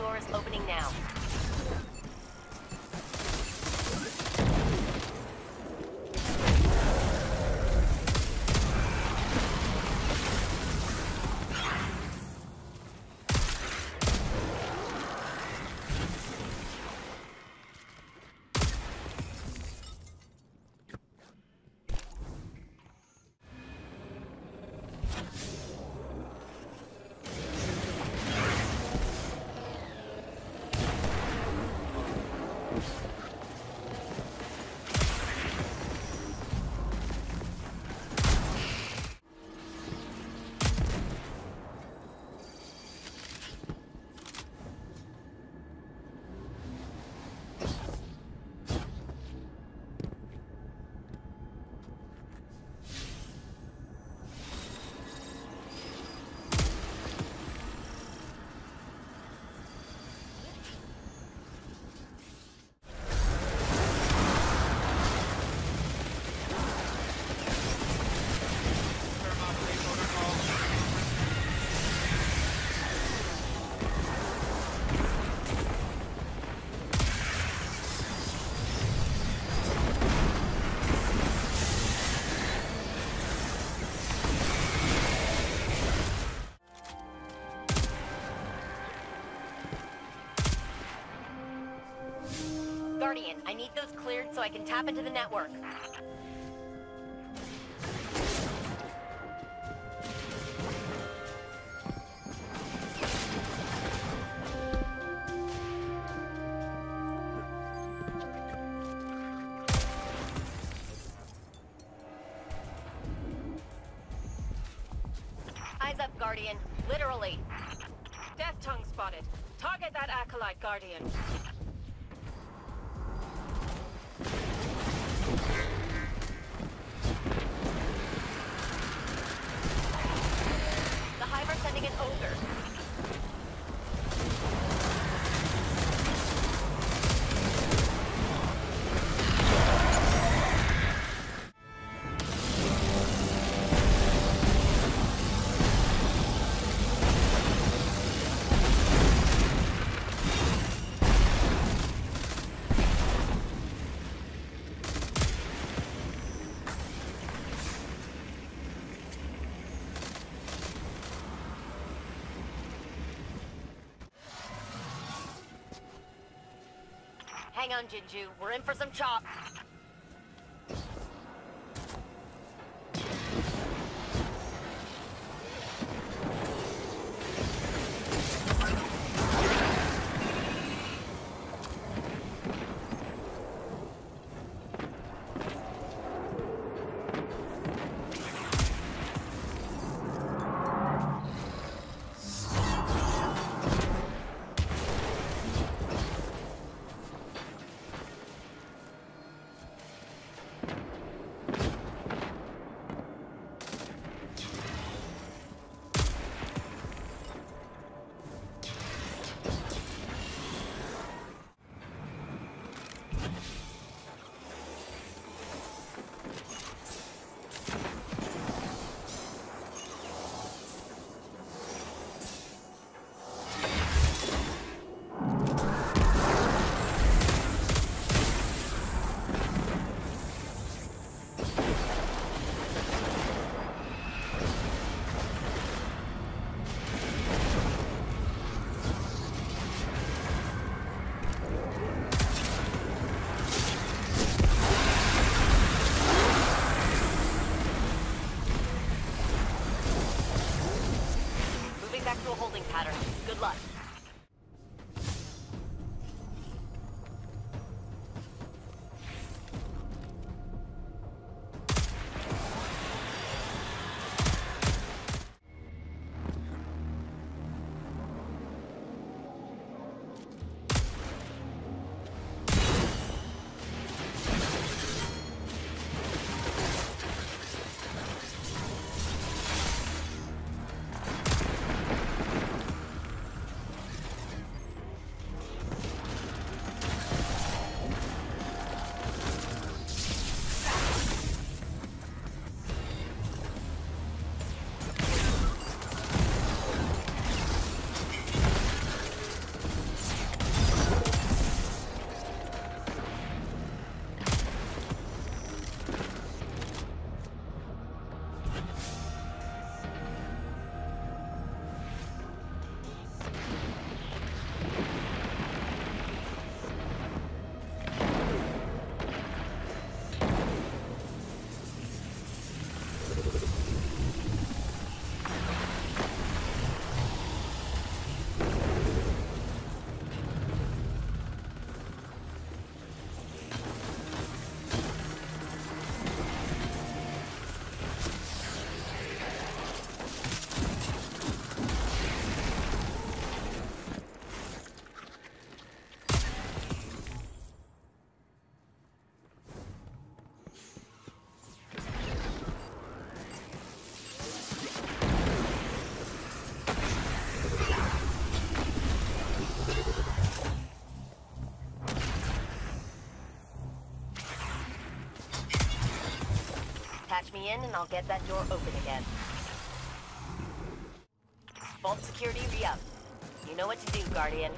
door is opening now. I need those cleared so I can tap into the network. Eyes up, Guardian. Literally. Death tongue spotted. Target that acolyte, Guardian. Hang on, Jinju. We're in for some chop. A holding pattern. Good luck. Patch me in and I'll get that door open again. Vault security re-up. You know what to do, Guardian.